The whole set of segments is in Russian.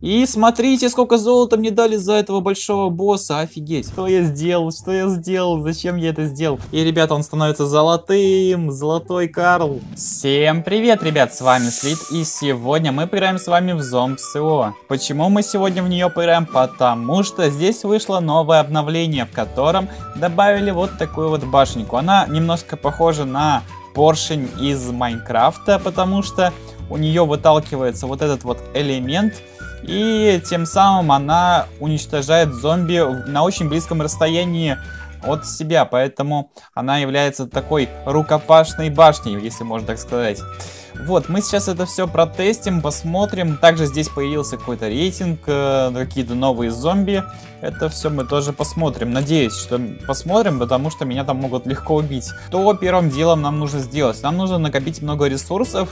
И смотрите, сколько золота мне дали за этого большого босса, офигеть. Что я сделал, что я сделал, зачем я это сделал? И, ребята, он становится золотым, золотой Карл. Всем привет, ребят, с вами Слит, и сегодня мы поиграем с вами в Зомб.СО. Почему мы сегодня в нее поиграем? Потому что здесь вышло новое обновление, в котором добавили вот такую вот башенку. Она немножко похожа на поршень из Майнкрафта, потому что у нее выталкивается вот этот вот элемент, и тем самым она уничтожает зомби на очень близком расстоянии от себя, поэтому она является такой рукопашной башней, если можно так сказать. Вот, мы сейчас это все протестим, посмотрим. Также здесь появился какой-то рейтинг, э, какие-то новые зомби. Это все мы тоже посмотрим. Надеюсь, что посмотрим, потому что меня там могут легко убить. Что первым делом нам нужно сделать? Нам нужно накопить много ресурсов,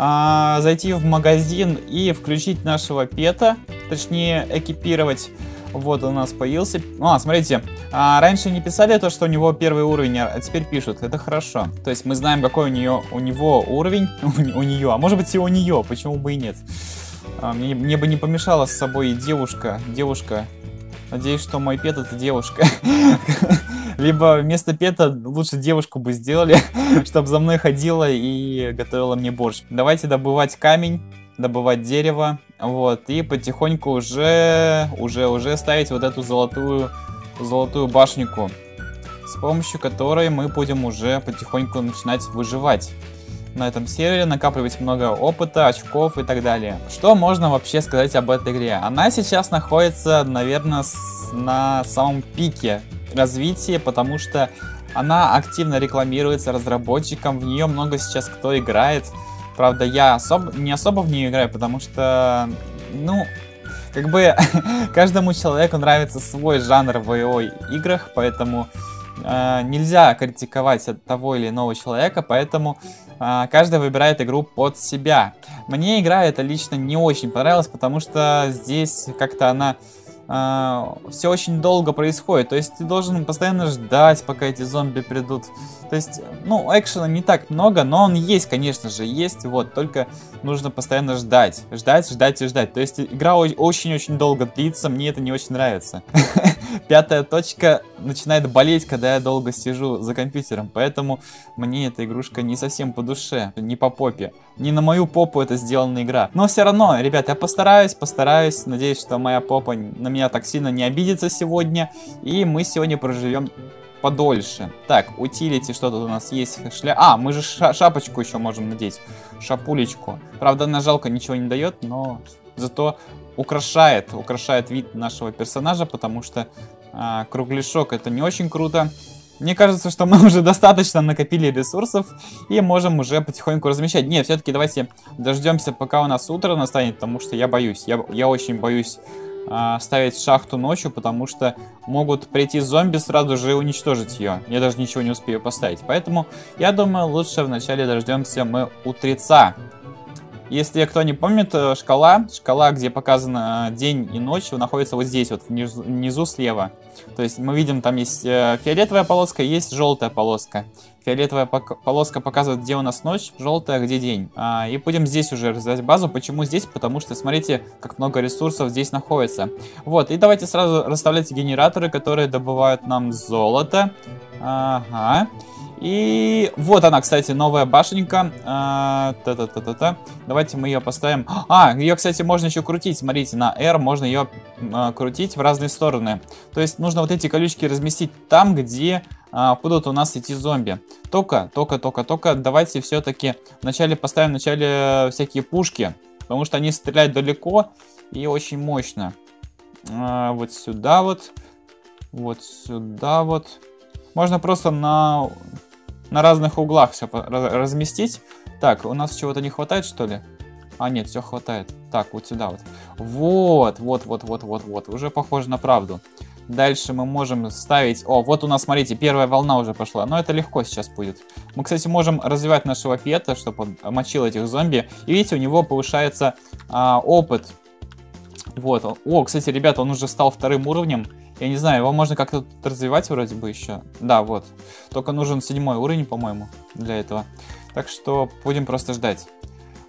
а, зайти в магазин и включить нашего пета, точнее экипировать. Вот у нас появился. А, смотрите, а, раньше не писали то, что у него первый уровень, а теперь пишут. Это хорошо. То есть мы знаем, какой у нее у него уровень, у, у нее, а может быть и у нее, почему бы и нет. А, мне, мне бы не помешала с собой девушка, девушка. Надеюсь, что мой пет это девушка. Либо вместо пета лучше девушку бы сделали, чтобы за мной ходила и готовила мне борщ. Давайте добывать камень, добывать дерево, вот, и потихоньку уже, уже, уже ставить вот эту золотую, золотую башенку, с помощью которой мы будем уже потихоньку начинать выживать на этом сервере, накапливать много опыта, очков и так далее. Что можно вообще сказать об этой игре? Она сейчас находится, наверное, на самом пике развития, потому что она активно рекламируется разработчикам, в нее много сейчас кто играет. Правда, я особо, не особо в нее играю, потому что, ну, как бы каждому человеку нравится свой жанр в ИО играх, поэтому э, нельзя критиковать от того или иного человека, поэтому э, каждый выбирает игру под себя. Мне игра эта лично не очень понравилась, потому что здесь как-то она все очень долго происходит. То есть ты должен постоянно ждать, пока эти зомби придут. То есть, ну, экшена не так много, но он есть, конечно же, есть. Вот, только нужно постоянно ждать. Ждать, ждать и ждать. То есть игра очень-очень долго длится, мне это не очень нравится. Пятая точка начинает болеть, когда я долго сижу за компьютером. Поэтому мне эта игрушка не совсем по душе, не по попе. Не на мою попу это сделана игра. Но все равно, ребят, я постараюсь, постараюсь. Надеюсь, что моя попа на меня так сильно не обидится сегодня. И мы сегодня проживем подольше. Так, утилити, что тут у нас есть? Шля... А, мы же ша шапочку еще можем надеть. Шапулечку. Правда, она жалко ничего не дает, но зато украшает, украшает вид нашего персонажа, потому что а, кругляшок это не очень круто. Мне кажется, что мы уже достаточно накопили ресурсов и можем уже потихоньку размещать. Нет, все-таки давайте дождемся, пока у нас утро настанет, потому что я боюсь. Я, я очень боюсь э, ставить шахту ночью, потому что могут прийти зомби сразу же и уничтожить ее. Я даже ничего не успею поставить. Поэтому я думаю, лучше вначале дождемся мы утреца. Если кто не помнит, э, шкала, шкала, где показано день и ночь, находится вот здесь, вот внизу, внизу слева. То есть мы видим, там есть э, фиолетовая полоска, есть желтая полоска. Фиолетовая полоска показывает, где у нас ночь, желтая, где день. А, и будем здесь уже развивать базу. Почему здесь? Потому что, смотрите, как много ресурсов здесь находится. Вот, и давайте сразу расставлять генераторы, которые добывают нам золото. Ага. И вот она, кстати, новая башенка. А, та-та-та-та-та. Давайте мы ее поставим. А, ее, кстати, можно еще крутить. Смотрите, на R можно ее а, крутить в разные стороны. То есть нужно вот эти колючки разместить там, где а, будут у нас идти зомби. Только, только, только, только давайте все-таки вначале поставим вначале всякие пушки. Потому что они стреляют далеко и очень мощно. А, вот сюда вот. Вот сюда вот. Можно просто на на разных углах все разместить. Так, у нас чего-то не хватает, что ли? А, нет, все хватает. Так, вот сюда вот. Вот, вот, вот, вот, вот, вот. Уже похоже на правду. Дальше мы можем ставить... О, вот у нас, смотрите, первая волна уже пошла. Но это легко сейчас будет. Мы, кстати, можем развивать нашего пета, чтобы он мочил этих зомби. И видите, у него повышается а, опыт. Вот. О, кстати, ребята, он уже стал вторым уровнем. Я не знаю, его можно как-то развивать вроде бы еще. Да, вот. Только нужен седьмой уровень, по-моему, для этого. Так что будем просто ждать.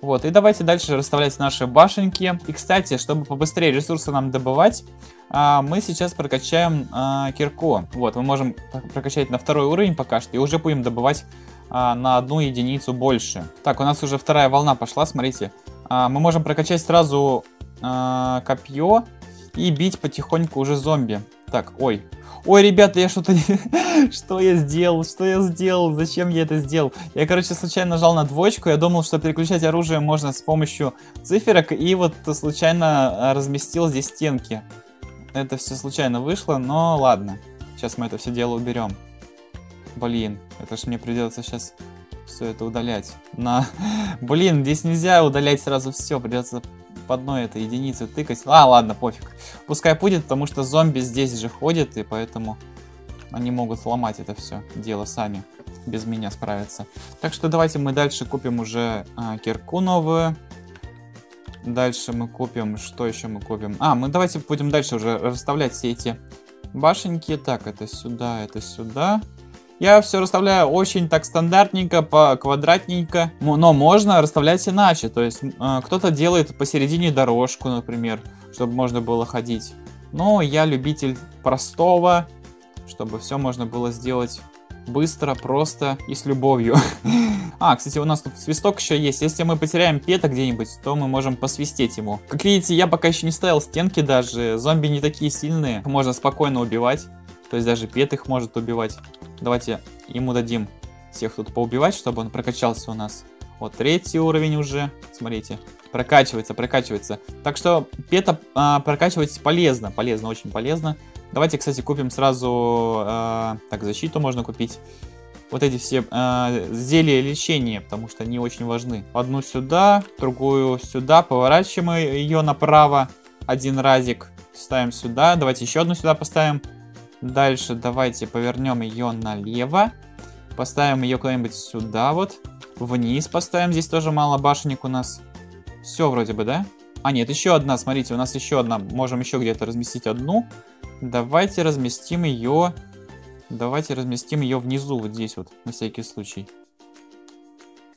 Вот, и давайте дальше расставлять наши башенки. И, кстати, чтобы побыстрее ресурсы нам добывать, а, мы сейчас прокачаем а, кирку. Вот, мы можем прокачать на второй уровень пока что, и уже будем добывать а, на одну единицу больше. Так, у нас уже вторая волна пошла, смотрите. Мы можем прокачать сразу копье и бить потихоньку уже зомби. Так, ой, Ой, ребята, я что-то... что я сделал? Что я сделал? Зачем я это сделал? Я, короче, случайно нажал на двоечку. Я думал, что переключать оружие можно с помощью циферок. И вот случайно а, разместил здесь стенки. Это все случайно вышло, но ладно. Сейчас мы это все дело уберем. Блин, это ж мне придется сейчас все это удалять. На... Блин, здесь нельзя удалять сразу все. Придется по одной этой единице тыкать. А, ладно, пофиг. Пускай будет, потому что зомби здесь же ходят, и поэтому они могут сломать это все дело сами. Без меня справиться. Так что давайте мы дальше купим уже а, кирку новую. Дальше мы купим... Что еще мы купим? А, мы давайте будем дальше уже расставлять все эти башенки. Так, это сюда, это сюда. Я все расставляю очень так стандартненько, по квадратненько, но можно расставлять иначе. То есть э, кто-то делает посередине дорожку, например, чтобы можно было ходить. Но я любитель простого, чтобы все можно было сделать быстро, просто и с любовью. а, кстати, у нас тут свисток еще есть. Если мы потеряем пета где-нибудь, то мы можем посвистеть ему. Как видите, я пока еще не ставил стенки даже. Зомби не такие сильные. Можно спокойно убивать. То есть даже пет их может убивать. Давайте ему дадим всех тут поубивать, чтобы он прокачался у нас. Вот третий уровень уже. Смотрите. Прокачивается, прокачивается. Так что пета а, прокачивать полезно. Полезно, очень полезно. Давайте, кстати, купим сразу... А, так, защиту можно купить. Вот эти все а, зелья лечения, потому что они очень важны. Одну сюда, другую сюда. Поворачиваем ее направо. Один разик. Ставим сюда. Давайте еще одну сюда поставим. Дальше давайте повернем ее налево. Поставим ее куда-нибудь сюда вот. Вниз поставим. Здесь тоже мало башенек у нас. Все вроде бы, да? А, нет, еще одна. Смотрите, у нас еще одна. Можем еще где-то разместить одну. Давайте разместим ее... Давайте разместим ее внизу, вот здесь вот, на всякий случай.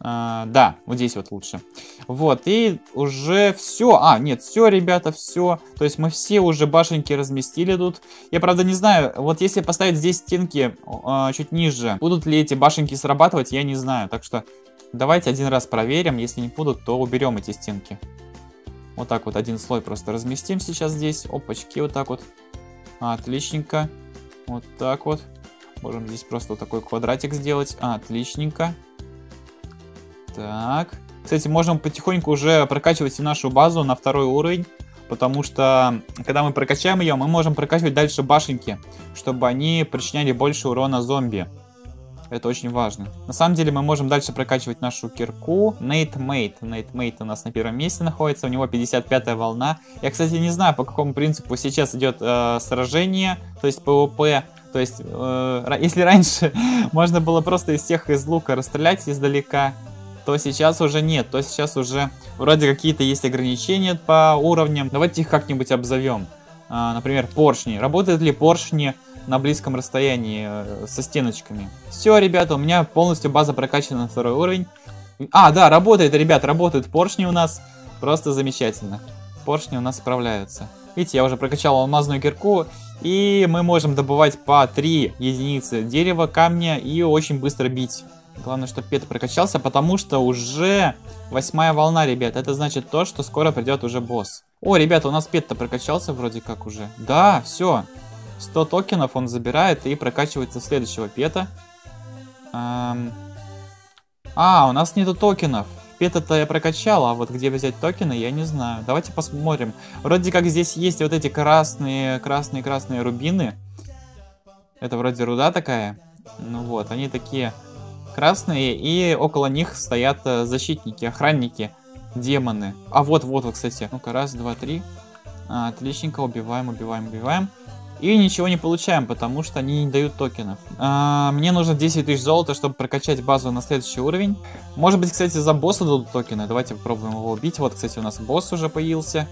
А, да, вот здесь вот лучше. Вот, и уже все. А, нет, все, ребята, все. То есть мы все уже башенки разместили тут. Я, правда, не знаю, вот если поставить здесь стенки а, чуть ниже, будут ли эти башенки срабатывать, я не знаю. Так что давайте один раз проверим. Если не будут, то уберем эти стенки. Вот так вот один слой просто разместим сейчас здесь. Опачки, вот так вот. Отличненько. Вот так вот. Можем здесь просто вот такой квадратик сделать. Отличненько. Так. Кстати, можем потихоньку уже прокачивать и нашу базу на второй уровень. Потому что, когда мы прокачаем ее, мы можем прокачивать дальше башенки, чтобы они причиняли больше урона зомби. Это очень важно. На самом деле мы можем дальше прокачивать нашу кирку. Нейт Мейт. Нейт Мейт у нас на первом месте находится. У него 55 волна. Я, кстати, не знаю, по какому принципу сейчас идет э, сражение. То есть PvP. То есть, э, если раньше можно было просто из всех из лука расстрелять издалека, то сейчас уже нет, то сейчас уже вроде какие-то есть ограничения по уровням. Давайте их как-нибудь обзовем. А, например, поршни. Работают ли поршни на близком расстоянии э, со стеночками? Все, ребята, у меня полностью база прокачана на второй уровень. А, да, работает, ребят, работают поршни у нас. Просто замечательно. Поршни у нас справляются. Видите, я уже прокачал алмазную кирку, и мы можем добывать по 3 единицы дерева, камня и очень быстро бить. Главное, чтобы Пет прокачался, потому что уже восьмая волна, ребят. Это значит то, что скоро придет уже босс. О, ребята, у нас Пет-то прокачался вроде как уже. Да, все. 100 токенов он забирает и прокачивается следующего Пета. Эм... А, у нас нету токенов. Пета-то я прокачал, а вот где взять токены, я не знаю. Давайте посмотрим. Вроде как здесь есть вот эти красные, красные, красные рубины. Это вроде руда такая. Ну вот, они такие красные, и около них стоят э, защитники, охранники, демоны. А вот, вот, вот, кстати. Ну-ка, раз, два, три. А, отличненько, убиваем, убиваем, убиваем. И ничего не получаем, потому что они не дают токенов. А, мне нужно 10 тысяч золота, чтобы прокачать базу на следующий уровень. Может быть, кстати, за босса дадут токены. Давайте попробуем его убить. Вот, кстати, у нас босс уже появился.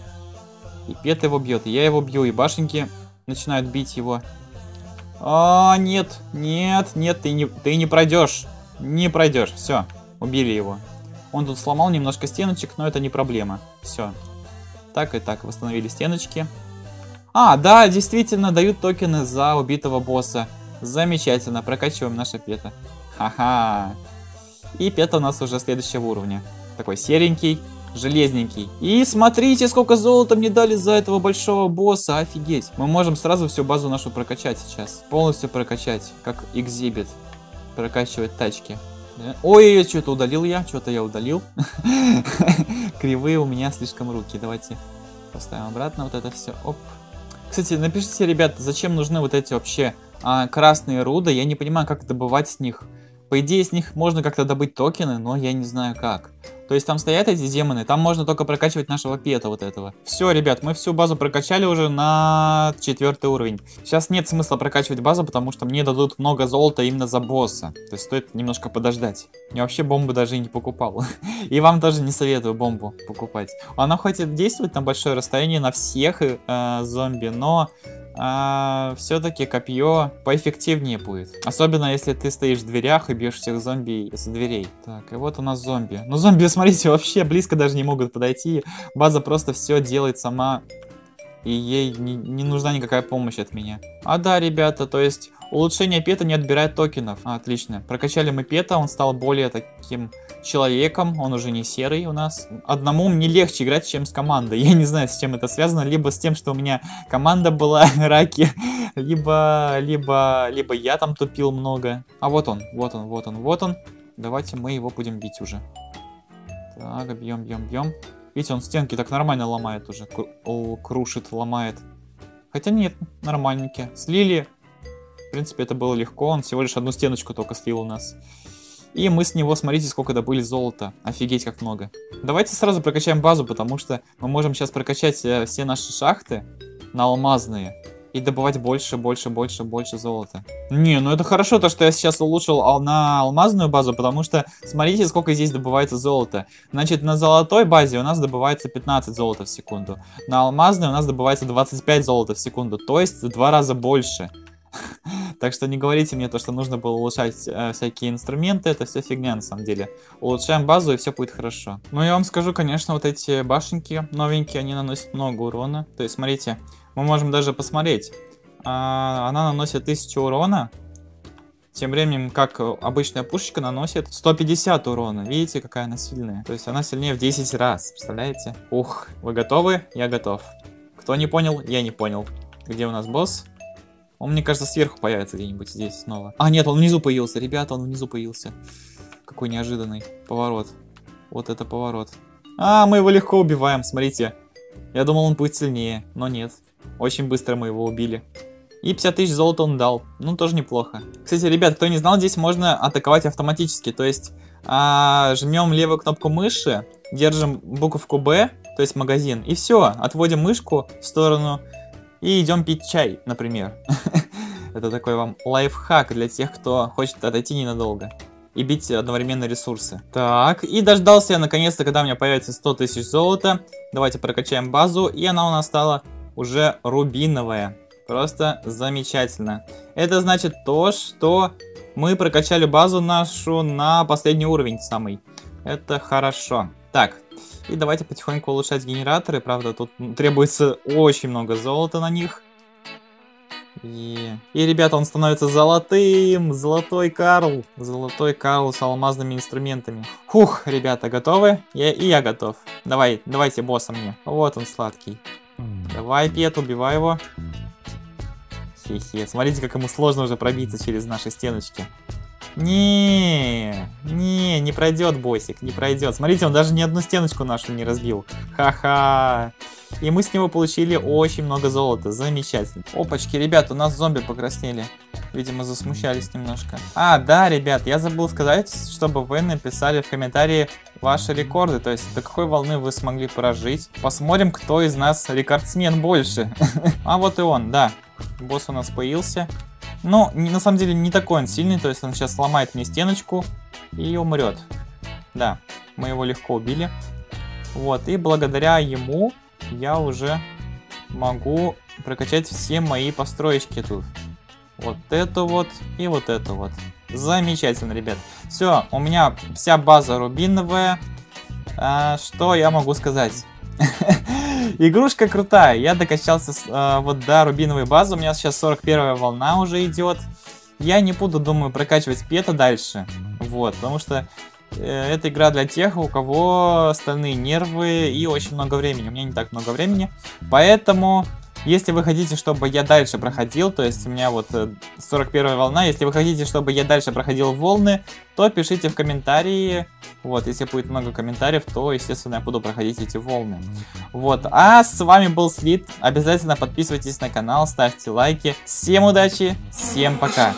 И Пет его бьет, и я его бью, и башенки начинают бить его. А, нет, нет, нет, ты не, ты не пройдешь. Не пройдешь. Все, убили его. Он тут сломал немножко стеночек, но это не проблема. Все. Так и так, восстановили стеночки. А, да, действительно, дают токены за убитого босса. Замечательно, прокачиваем наше пета. Ха-ха. И пета у нас уже следующего уровня. Такой серенький, железненький. И смотрите, сколько золота мне дали за этого большого босса, офигеть. Мы можем сразу всю базу нашу прокачать сейчас. Полностью прокачать, как экзибит. Прокачивать тачки. Ой, что-то удалил я, что-то я удалил. Кривые у меня слишком руки. Давайте поставим обратно вот это все. Оп. Кстати, напишите, ребят, зачем нужны вот эти вообще а, красные руды. Я не понимаю, как добывать с них. По идее, с них можно как-то добыть токены, но я не знаю как. То есть там стоят эти демоны, там можно только прокачивать нашего пета вот этого. Все, ребят, мы всю базу прокачали уже на четвертый уровень. Сейчас нет смысла прокачивать базу, потому что мне дадут много золота именно за босса. То есть стоит немножко подождать. Я вообще бомбу даже и не покупал. И вам тоже не советую бомбу покупать. Она хоть и действует на большое расстояние на всех э, зомби, но а, все-таки копье поэффективнее будет. Особенно если ты стоишь в дверях и бьешь всех зомби из дверей. Так, и вот у нас зомби. Ну, зомби, смотрите, вообще близко даже не могут подойти. База просто все делает сама. И ей не, не нужна никакая помощь от меня. А да, ребята, то есть улучшение пета не отбирает токенов. А, отлично. Прокачали мы пета, он стал более таким человеком, он уже не серый у нас. Одному мне легче играть, чем с командой. Я не знаю, с чем это связано. Либо с тем, что у меня команда была раки, либо, либо, либо я там тупил много. А вот он, вот он, вот он, вот он. Давайте мы его будем бить уже. Так, бьем, бьем, бьем. Видите, он стенки так нормально ломает уже. Крушит, ломает. Хотя нет, нормальненький. Слили. В принципе, это было легко. Он всего лишь одну стеночку только слил у нас. И мы с него, смотрите, сколько добыли золота. Офигеть, как много. Давайте сразу прокачаем базу, потому что мы можем сейчас прокачать э, все наши шахты на алмазные. И добывать больше, больше, больше, больше золота. Не, ну это хорошо, то, что я сейчас улучшил на алмазную базу, потому что смотрите, сколько здесь добывается золота. Значит, на золотой базе у нас добывается 15 золота в секунду. На алмазной у нас добывается 25 золота в секунду, то есть в два раза больше. Так что не говорите мне то, что нужно было улучшать э, всякие инструменты, это все фигня на самом деле. Улучшаем базу и все будет хорошо. Ну я вам скажу, конечно, вот эти башенки новенькие, они наносят много урона. То есть смотрите, мы можем даже посмотреть. А, она наносит 1000 урона, тем временем, как обычная пушечка наносит 150 урона. Видите, какая она сильная? То есть она сильнее в 10 раз, представляете? Ух, вы готовы? Я готов. Кто не понял? Я не понял. Где у нас босс? Он, мне кажется, сверху появится где-нибудь здесь снова. А, нет, он внизу появился. Ребята, он внизу появился. Какой неожиданный поворот. Вот это поворот. А, мы его легко убиваем, смотрите. Я думал, он будет сильнее, но нет. Очень быстро мы его убили. И 50 тысяч золота он дал. Ну, тоже неплохо. Кстати, ребят, кто не знал, здесь можно атаковать автоматически. То есть, а, жмем левую кнопку мыши, держим буковку Б, то есть магазин, и все. Отводим мышку в сторону и идем пить чай, например. Это такой вам лайфхак для тех, кто хочет отойти ненадолго и бить одновременно ресурсы. Так, и дождался я наконец-то, когда у меня появится 100 тысяч золота. Давайте прокачаем базу, и она у нас стала уже рубиновая. Просто замечательно. Это значит то, что мы прокачали базу нашу на последний уровень самый. Это хорошо. Так, и давайте потихоньку улучшать генераторы. Правда, тут требуется очень много золота на них. И... и, ребята, он становится золотым. Золотой Карл. Золотой Карл с алмазными инструментами. Фух, ребята, готовы? Я... И я готов. Давай, давайте босса мне. Вот он сладкий. Давай, Пет, убивай его. Хе-хе. Смотрите, как ему сложно уже пробиться через наши стеночки. Не, не, не пройдет боссик, не пройдет. Смотрите, он даже ни одну стеночку нашу не разбил. Ха-ха. И мы с него получили очень много золота. Замечательно. Опачки, ребят, у нас зомби покраснели. Видимо, засмущались немножко. А, да, ребят, я забыл сказать, чтобы вы написали в комментарии ваши рекорды. То есть, до какой волны вы смогли прожить. Посмотрим, кто из нас рекордсмен больше. А вот и он, да. Босс у нас появился. Но на самом деле не такой он сильный, то есть он сейчас сломает мне стеночку и умрет. Да, мы его легко убили. Вот, и благодаря ему я уже могу прокачать все мои построечки тут. Вот эту вот и вот эту вот. Замечательно, ребят. Все, у меня вся база рубиновая. А, что я могу сказать? Игрушка крутая. Я докачался а, вот до рубиновой базы. У меня сейчас 41 волна уже идет. Я не буду, думаю, прокачивать пета дальше. Вот, потому что э, это игра для тех, у кого остальные нервы и очень много времени. У меня не так много времени. Поэтому если вы хотите, чтобы я дальше проходил, то есть у меня вот 41 э, волна, если вы хотите, чтобы я дальше проходил волны, то пишите в комментарии. Вот, если будет много комментариев, то, естественно, я буду проходить эти волны. Вот, а с вами был Слит. Обязательно подписывайтесь на канал, ставьте лайки. Всем удачи, всем пока.